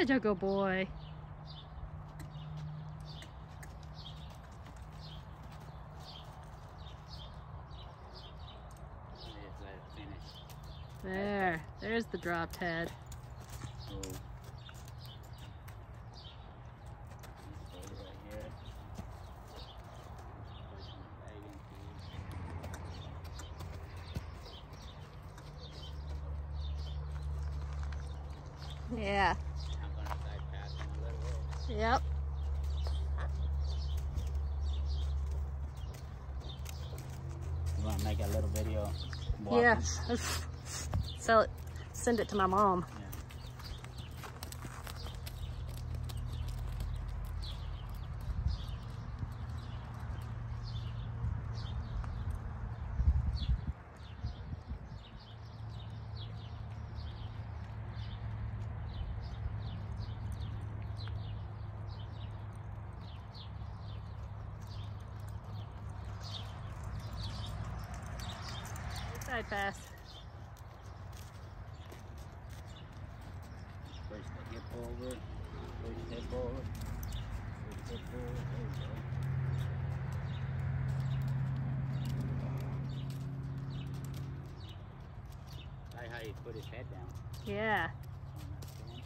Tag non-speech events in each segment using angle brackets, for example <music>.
Hi, Juggo boy. There, there's the dropped head. Yeah. Yep. You want to make a little video? Yes. <laughs> Sell it. Send it to my mom. Yeah. Side pass. Push the hip over. Push the hip over. Push the hip over. There you go. Like how put his head down Yeah. on that stand.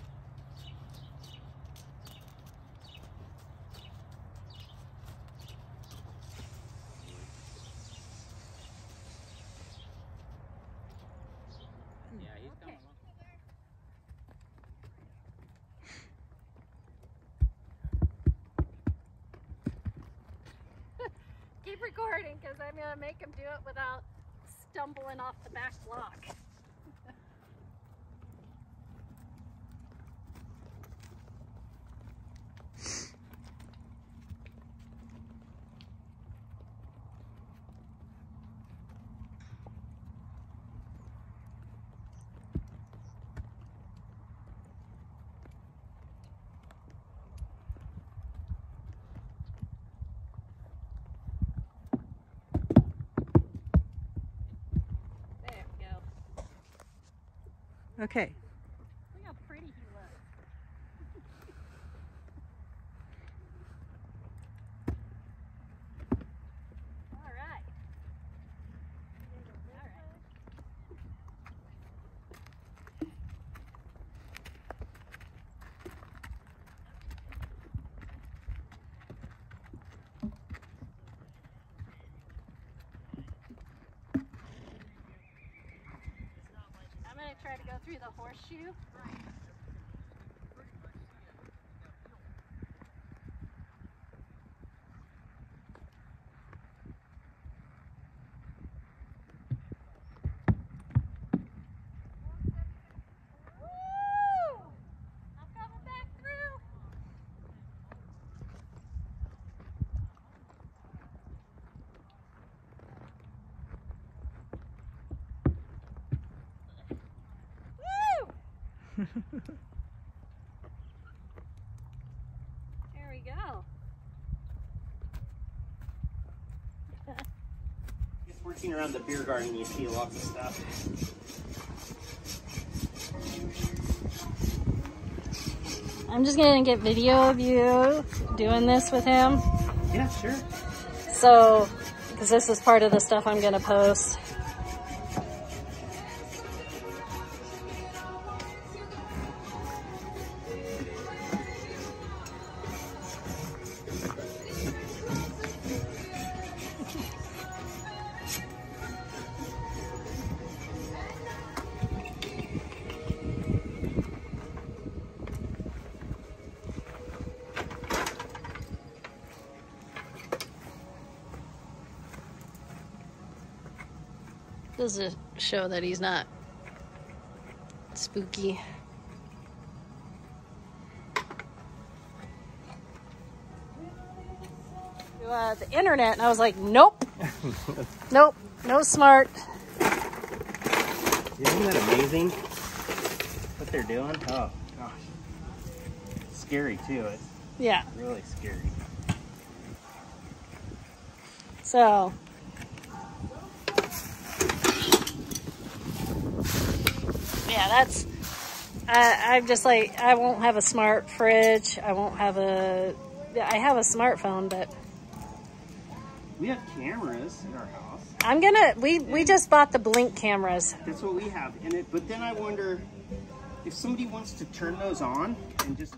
Yeah, he's coming along. Keep recording because I'm going to make him do it without stumbling off the back block. There we go. Okay. Look how pretty he looks. All right. All right. I'm gonna try to go through the horseshoe. Woo! I'm coming back through. Woo! There we go. Just working around the beer garden, you see lots of stuff. I'm just gonna get video of you doing this with him. Yeah, sure. So, because this is part of the stuff I'm gonna post. This is a show that he's not spooky. Uh, the internet, and I was like, nope, <laughs> nope, no smart. Isn't that amazing? What they're doing? Oh, gosh. Scary, too. It's Yeah, really scary. so. Yeah, that's I, I'm just like, I won't have a smart fridge. I won't have a, I have a smartphone, but We have cameras in our house. I'm gonna, we, we just bought the blink cameras. That's what we have in it. But then I wonder if somebody wants to turn those on and just